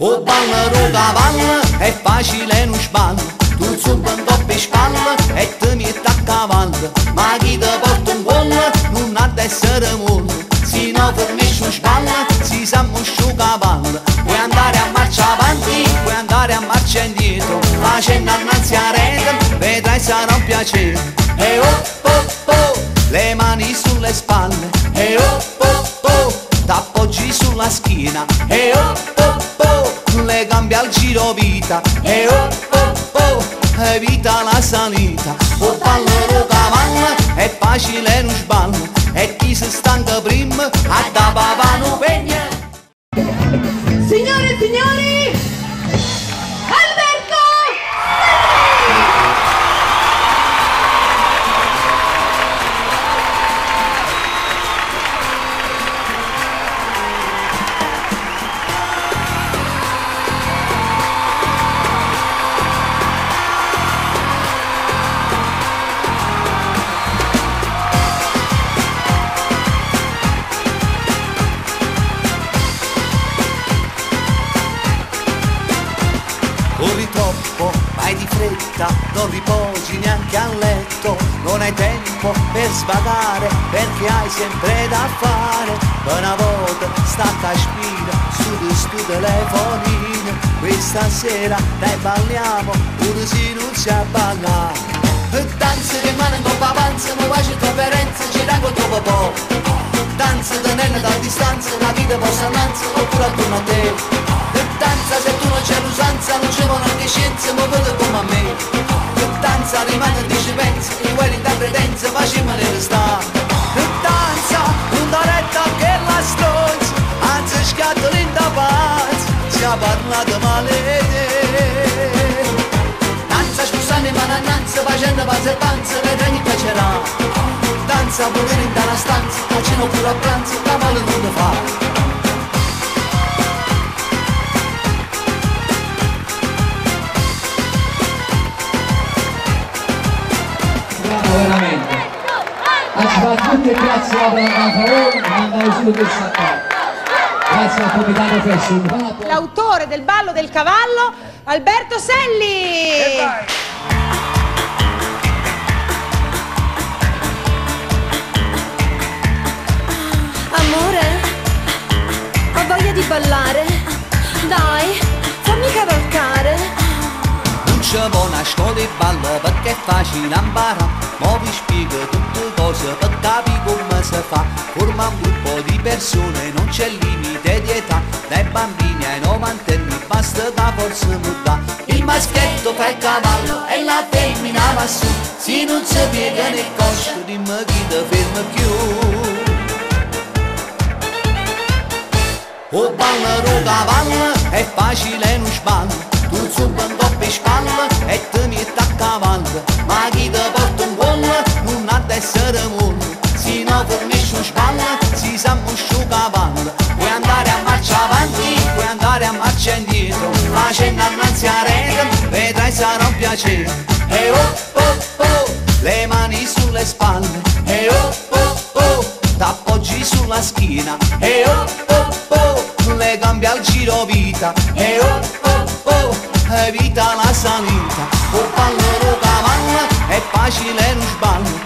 O ballo ruga ballo è facile non sballo Tu zuba un doppio spalle e ti metti a cavallo Ma chi ti porta un pollo non ha da essere mollo Se no fermisci un spalle si sa muscio cavallo Puoi andare a marcia avanti, puoi andare a marcia indietro. Facendo annanzi a rete, vedrai sarà un piacere. E oh oh oh, le mani sulle spalle vita E oh oh oh, evita la salita. O ballo lo cavallo, è facile non sballo. E chi si stanca prima, a da papà non pegna. Signore e signori, non riposi neanche a letto, non hai tempo per svagare perché hai sempre da fare. Una volta stata a spina su stu telefonino, questa sera dai balliamo, pure se non si balla. E danza che mano in coppa avanza, mi faccio conferenza, ci rango troppo po'. Danza tenendo da distanza, la vita possa annanzi, oppure attorno a te. Danza se tu non c'è l'usanza, non c'è neanche scienza, ma vedo come a me. E danza rimane di ci pensa, i quelli da credenza, facciamone restare. E danza, non da retta che la stronza, anzi schiatto linda pazza, ci ha parlato male. Danza scusate ma innanzi facendo pazza e panza vedrai che piacerà Danza pure in dalla stanza, facendo pure a pranzo, la male non fa Grazie al. L'autore del ballo del cavallo, Alberto Selli! Amore, ho voglia di ballare. Dai, fammi cavalcare. Non ci vuole una scuola di ballo perché è facile imparare Ma vi spiego tutte cose capire come si fa? Forma un gruppo di persone, non c'è limite di età. Dai bambini ai novantenni basta da forza muta Il maschietto fa il cavallo e la femmina va su. Se non si piega né coscia, dimmi chi ti ferma più O ballo ro cavallo è facile non sballo Tu zuba un doppio spalle e ti metti a cavallo. Ma chi ti porta un pollo non ha da essere mollo Se no fornisci un spalle si sa muscio cavallo Puoi andare a marcia avanti, puoi andare a marcia indietro. Facendo annanzi a rete, vedrai sarà un piacere. E oh oh oh, le mani sulle spalle. E oh oh oh, t'appoggi sulla schiena. E oh oh oh, le gambe al giro vita. E oh oh oh, evita la salita. O ballo lo cavallo, è facile non sballo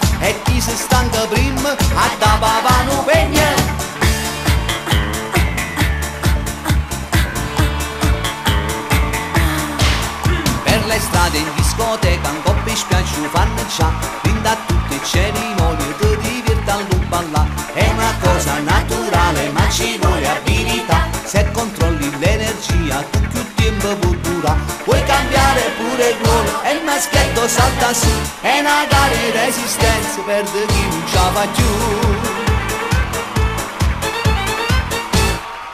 E si stanca prima, a da papà non pegna Per le strade in discoteca un coppia spiaggia fanno già il maschietto salta su. È una gara di resistenza per chi non ce la fa più.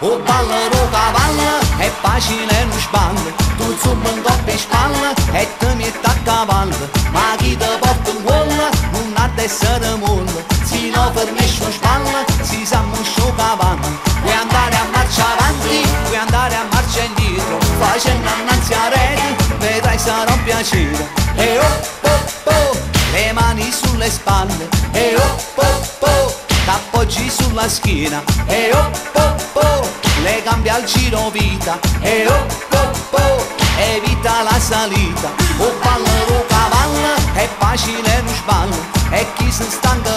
O ballo ro cavallo è facile schiena. E oh oh oh, le cambia il giro vita. E oh oh oh evita la salita. O ballo lo cavallo è facile non sballo e chi si stanca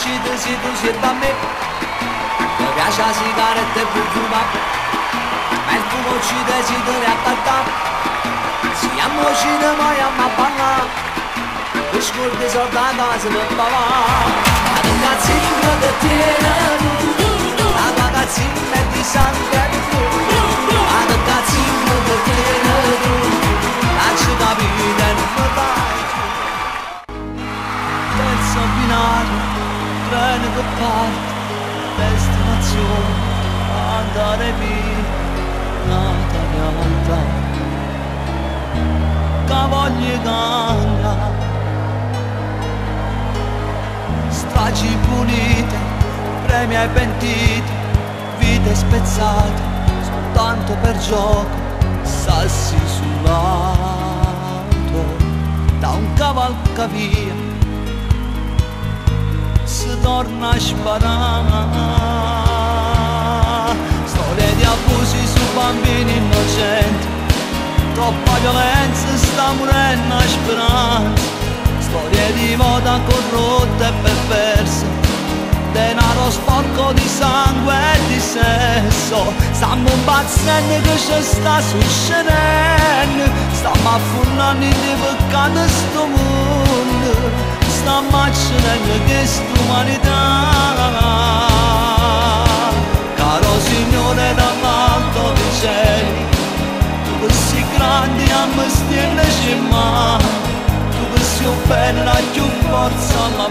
uscite se tu sei da me Mi piace la sigaretta e profuma Ma il fumo ci desideri a tanta Siamo al cinema e a balla Per scordi soldi a casa per papà La tua cazzina che tiene La tua parte, destinazione, andare via, nata che voglio cambiare. Stragi pulite, premi ai pentiti, vite spezzate, soltanto per gioco, sassi sull'auto, da un cavalcavia si torna a sparare Storie di abusi su bambini innocenti. Troppa violenza sta morendo a speranza Storie di moda corrotte e perverse. Denaro sporco di sangue e di sesso. Stiamo impazzendo che ci sta succedendo Stiamo affullando di peccato sto mondo sta maccinando quest'umanità Caro Signore dall'alto dei cieli Tu che sei grande a me stienci in mano Tu che sei un bene più forza all'amore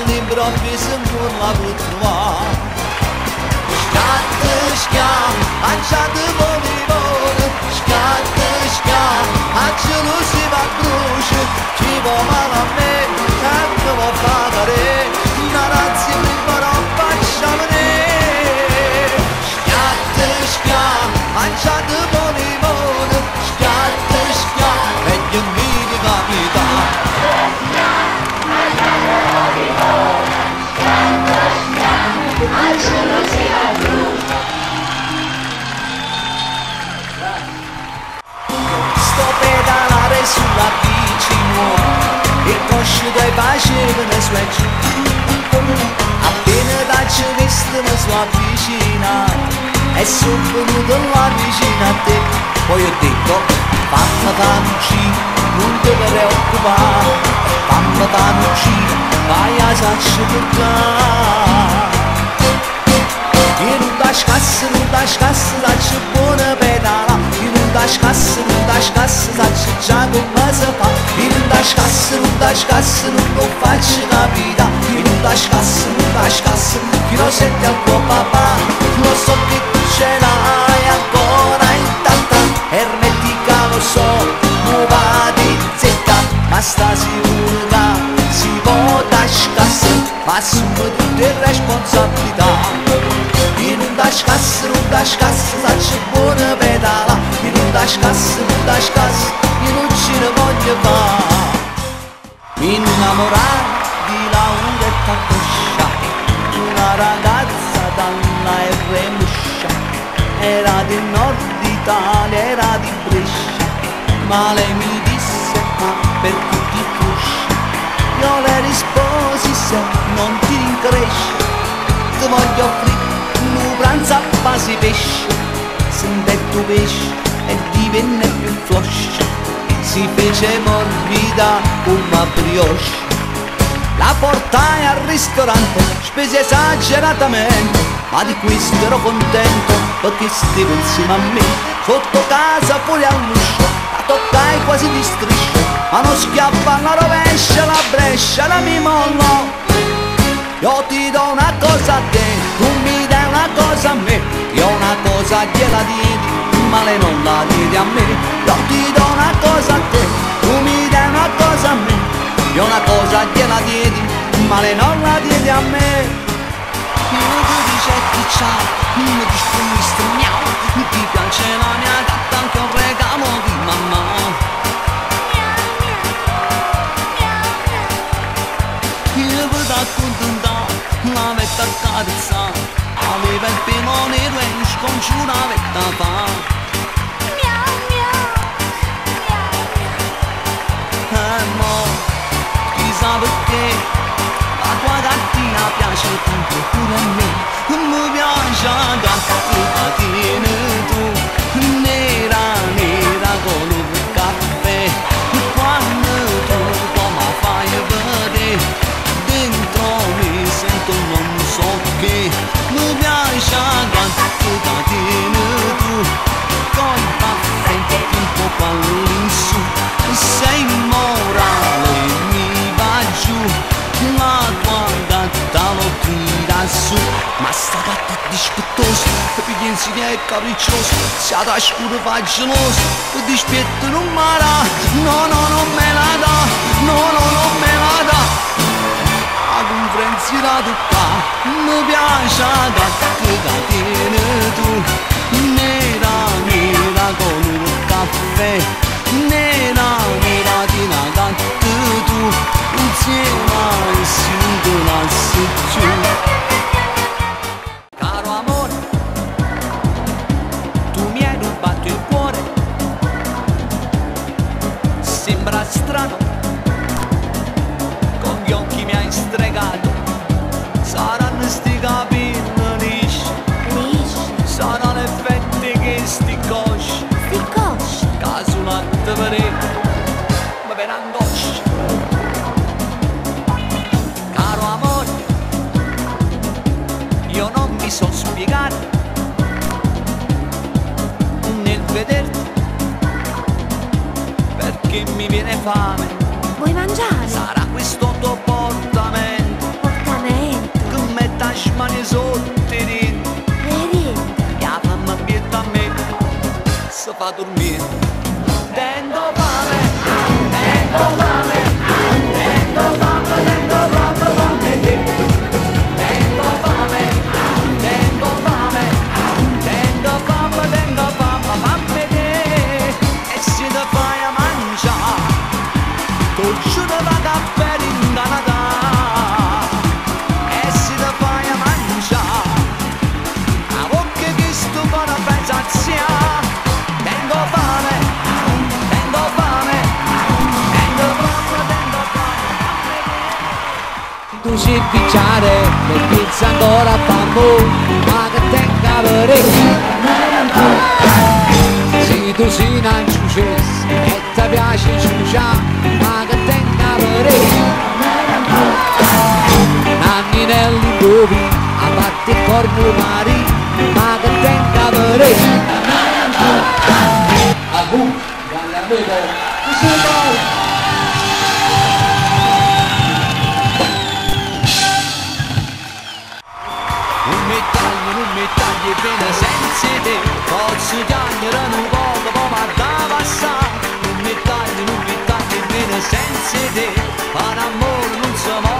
all'improvviso non la può trovare Scatta, scatta, lanciate volivore Scatta, scatta, acciolo si va a brucia Chi va male a me, tanto va a fare Una razza mi farò facciamo Scatta, scatta, lanciate avvicinato E sono venuto là vicino a te Poi ho detto fammi fammi non ti preoccupare Fammi fammi vai a sacci portare E non da scassa, non da scassa, sacci buona pedala E non da scassa, non da scassa, sacci già come si fa E non da scassa, non da scassa, non lo faccio capire E non da scassa, non da scassa, chi lo sente al tuo papà Lo so che tu ce l'hai ancora intatta Ermetica lo so, non va di zecca Ma sta sicura si vota Ma assume tutte le responsabilità. E non da scassa, non da scassa, sacci buona pedala. E non da scassa, non da io non ce ne voglio Mi innamorare di Lauretta Coscia Una ragazza del nord Italia, era di Brescia Ma lei mi disse ma per tutti fruscia io le risposi se non ti rincresce ti voglio offrire un pranzo a base pesce. Sente tu pesce e divenne più floscia si fece morbida una brioche. La portai al ristorante spesi esageratamente ma di questo ero contento perché stavo insieme a me. Sotto casa fuori all'uscio la toccai quasi di striscio. Ma non schiappa la rovescia la brescia la mi mollò io ti do una cosa a te tu mi dai una cosa a me. Io una cosa gliela diedi male non la diedi a me. Io ti do una cosa a te tu mi dai una cosa a me. Io una cosa gliela diedi male non la diedi a me io ti dicetti ciao mi dici mi strimiamo ti piace la mia gatta anche un regalo di mamma. Io vi racconto la vetta carezza aveva il pelo nero e un scongiura vetta fa. Eh mo, chissà perché gatta è dispettosa E piglia insidia e capricciosa Si scuro fa gelosa E dispetto non me la No, no, non me la dà No, no, non me la dà La conferenza la tutta Mi piace la gatta che tieni tu Nera, nera con un caffè Nera, nera di una gatta tu Insieme al singolo giù Caro fame. Vuoi mangiare? Sarà questo tuo portamento. Portamento, Che mette a mani sotto i denti merienda. E la mamma abietta a me. Si fa dormire. Tendo fame Tendo fame le pizza ancora bambù ma che tenga parecchio se tu sei una ciucessa e ti piace ciuccia ma che tenga parecchio nanni nell'indovi a parte il corno mari ma che tenga parecchio Abu, grande amico, Non bene senza te Posso tagliare un poco ma da passare Non mi tagli, non mi tagli bene senza te. Un amore non si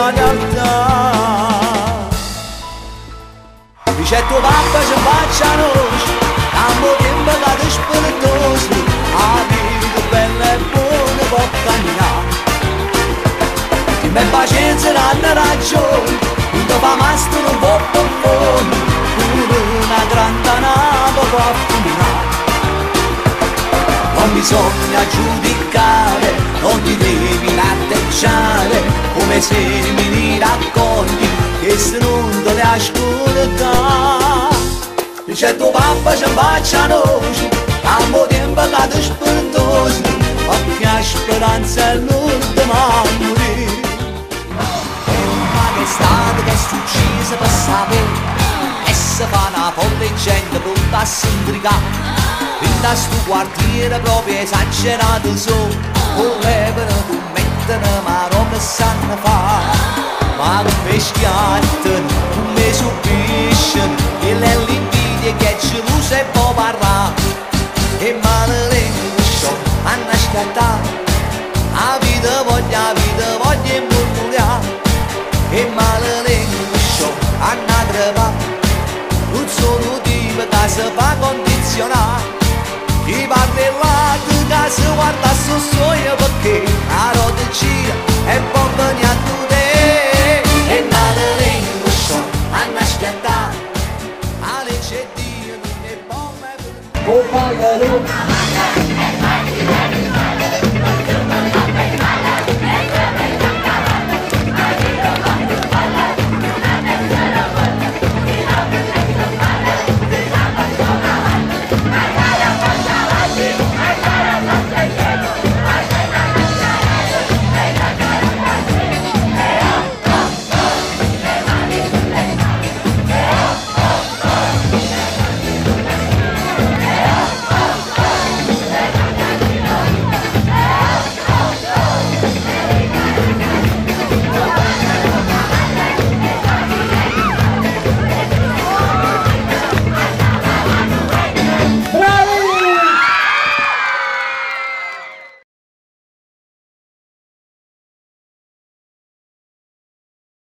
questa realtà Dice tuo papà ci faccia noi Campo tempo che ti spiritosi. La vita bella e buona può camminare. Ti me pazienza e hanno ragione. Quando fa mastro non può buffone Pure una grande nave può affuminare non bisogna giudicare, non ti devi latteggiare come semini raccogli che se non te le ascolta. Dice tuo papà ci faccia noce, campo tempo che ti spiritosi, ma che speranza è l'ultima a morire. È una estate che è succisa per sapere e se fa una folle gente pronta a s'intrigare in da sto quartiere proprio esagerato so volevano tu mettere ma roba sanno fa ma come schiattano come subiscono e le l'invidia che ci usa e può parlare e maledetto hanno scattato a vita voglio a vita voglio e mormuriare e maledetto hanno trovato un solo tipo che si fa condizionare. Chi parla casa guarda su soia perché a rota gira e poi vieni a tu te e nada lingua so a nasciata a legge Dio non è buona Compagano,